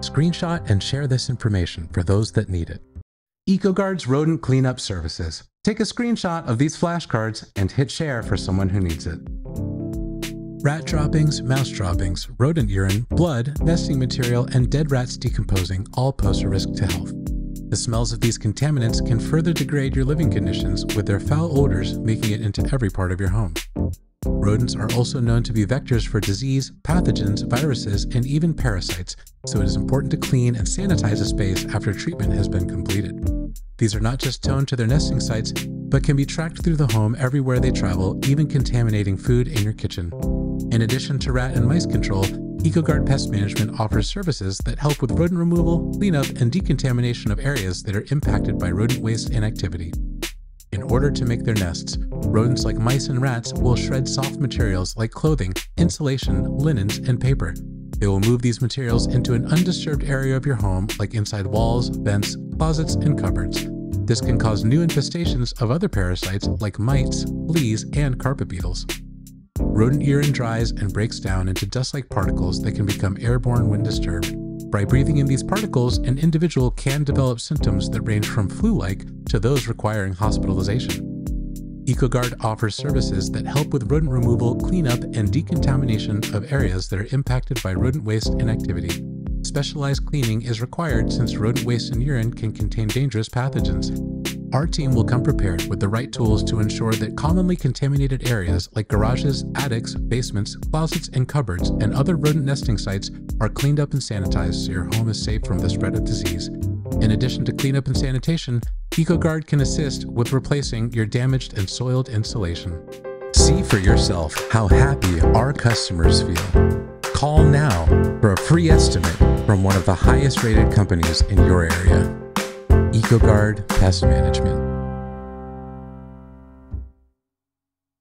Screenshot and share this information for those that need it. EcoGuard's rodent cleanup services. Take a screenshot of these flashcards and hit share for someone who needs it. Rat droppings, mouse droppings, rodent urine, blood, nesting material, and dead rats decomposing all pose a risk to health. The smells of these contaminants can further degrade your living conditions with their foul odors making it into every part of your home. Rodents are also known to be vectors for disease, pathogens, viruses, and even parasites, so it is important to clean and sanitize a space after treatment has been completed. These are not just toned to their nesting sites, but can be tracked through the home everywhere they travel, even contaminating food in your kitchen. In addition to rat and mice control, EcoGuard Pest Management offers services that help with rodent removal, cleanup, and decontamination of areas that are impacted by rodent waste and activity. In order to make their nests, rodents like mice and rats will shred soft materials like clothing, insulation, linens, and paper. They will move these materials into an undisturbed area of your home like inside walls, vents, closets, and cupboards. This can cause new infestations of other parasites like mites, fleas, and carpet beetles. Rodent urine dries and breaks down into dust-like particles that can become airborne when disturbed. By breathing in these particles, an individual can develop symptoms that range from flu-like to those requiring hospitalization. EcoGuard offers services that help with rodent removal, cleanup, and decontamination of areas that are impacted by rodent waste and activity. Specialized cleaning is required since rodent waste and urine can contain dangerous pathogens. Our team will come prepared with the right tools to ensure that commonly contaminated areas like garages, attics, basements, closets, and cupboards, and other rodent nesting sites are cleaned up and sanitized so your home is safe from the spread of disease. In addition to cleanup and sanitation, EcoGuard can assist with replacing your damaged and soiled insulation. See for yourself how happy our customers feel. Call now for a free estimate from one of the highest rated companies in your area. EcoGuard Pest Management.